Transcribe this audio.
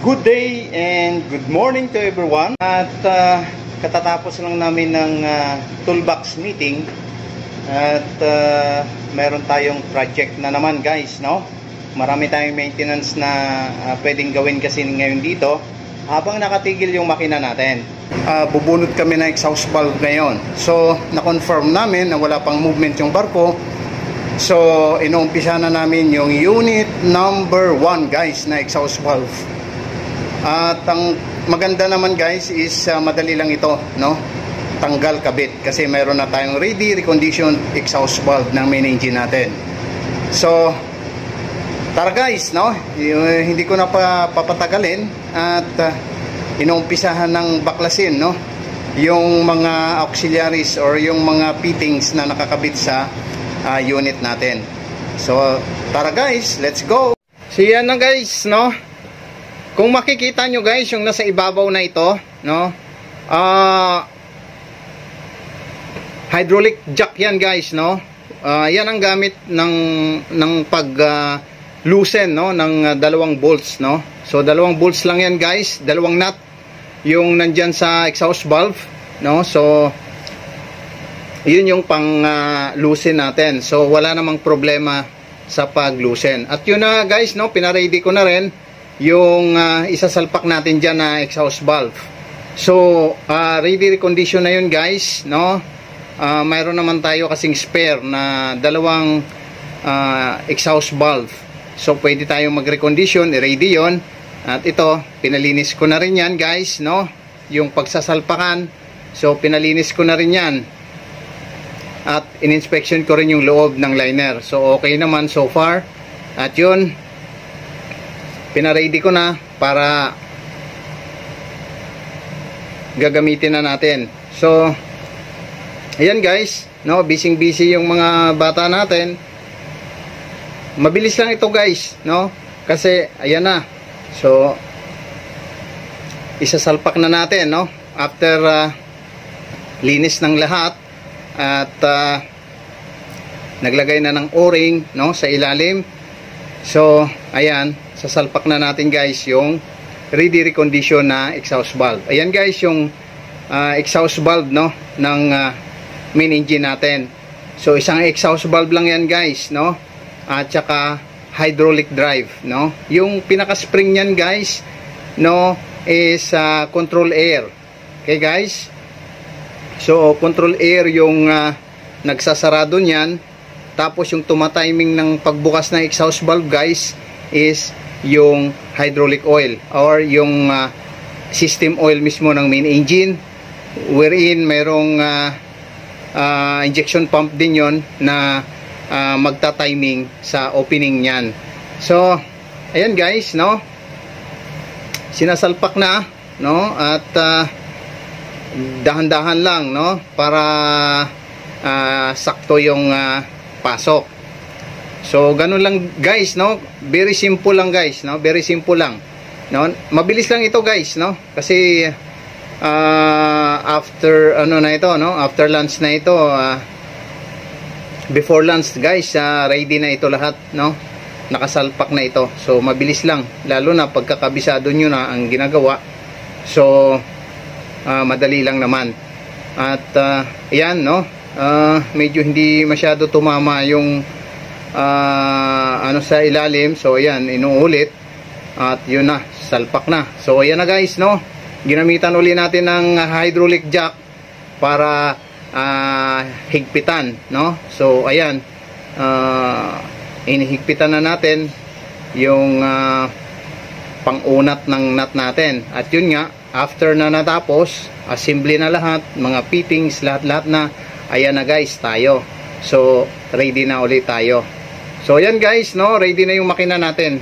Good day and good morning to everyone. At uh, katatapos lang namin ng uh, toolbox meeting at uh, meron tayong project na naman guys, no? Marami tayong maintenance na uh, pwedeng gawin kasi ngayon dito habang nakatigil yung makina natin. Uh, bubunot kami ng exhaust valve ngayon. So, na-confirm namin na wala pang movement yung barko. So, inuumpisa na namin yung unit number 1 guys na exhaust valve. At ang maganda naman guys is uh, madali lang ito, no? Tanggal kabit kasi meron na tayong ready reconditioned exhaust valve ng main engine natin. So, tara guys, no? Hindi ko na pa papatagalin at uh, inuumpisahan ng baklasin, no? Yung mga auxiliaries or yung mga fittings na nakakabit sa uh, unit natin. So, tara guys, let's go! So, yan na guys, no? Kung makikita nyo guys, yung nasa ibabaw na ito, no? Ah... Uh, hydraulic jack yan guys, no? Uh, yan ang gamit ng ng pag uh, loosen no ng uh, dalawang bolts no. So dalawang bolts lang yan guys, dalawang nut yung nandiyan sa exhaust valve no. So yun yung pang uh, loosen natin. So wala namang problema sa pag loosen. At yun na guys no, pina-ready ko na rin yung uh, isasalpak natin diyan na exhaust valve. So uh, ready recondition na yun guys no uh, mayroon naman tayo kasing spare na dalawang uh, exhaust valve. So, pwede tayong mag-recondition, i-ready yun. At ito, pinalinis ko na rin yan, guys, no? Yung pagsasalpakan. So, pinalinis ko na rin yan. At in-inspection ko rin yung loob ng liner. So, okay naman so far. At yun, pina-ready ko na para gagamitin na natin. So, Ayan guys, no, busy busy yung mga bata natin. Mabilis lang ito guys, no? Kasi ayan na. So isasalpak na natin, no? After uh, linis ng lahat at uh, naglagay na ng o-ring, no, sa ilalim. So, ayan, sasalpak na natin guys yung ready recondition na exhaust valve. Ayan guys yung uh, exhaust valve, no, ng uh, main engine natin. So isang exhaust valve lang yan guys, no? At saka hydraulic drive, no? Yung pinaka spring niyan guys, no, is uh, control air. Okay guys? So control air yung uh, nagsasarado niyan. Tapos yung tumatiming ng pagbukas ng exhaust valve guys is yung hydraulic oil or yung uh, system oil mismo ng main engine wherein mayroong uh, uh, injection pump din yon na uh, magta-timing sa opening niyan. So, ayan guys, no? Sinasalpak na, no? At uh, dahan-dahan lang, no? Para uh, sakto yung uh, pasok. So, ganun lang guys, no? Very simple lang guys, no? Very simple lang. No? Mabilis lang ito guys, no? Kasi uh, after ano na ito no after lunch na ito uh, before lunch guys uh, ready na ito lahat no nakasalpak na ito so mabilis lang lalo na pagkakabisado nyo na ang ginagawa so uh, madali lang naman at uh, yan no uh, medyo hindi masyado tumama yung uh, ano sa ilalim. So ayan inuulit. At yun na salpak na. So ayan na guys no? Ginamitan uli natin ng hydraulic jack para uh, higpitan no? So ayan uh, inihigpitan na natin yung uh, pangunat ng nut natin. At yun nga after na natapos assembly na lahat mga fittings lahat lahat na ayan na guys tayo. So ready na ulit tayo. So ayan guys no? Ready na yung makina natin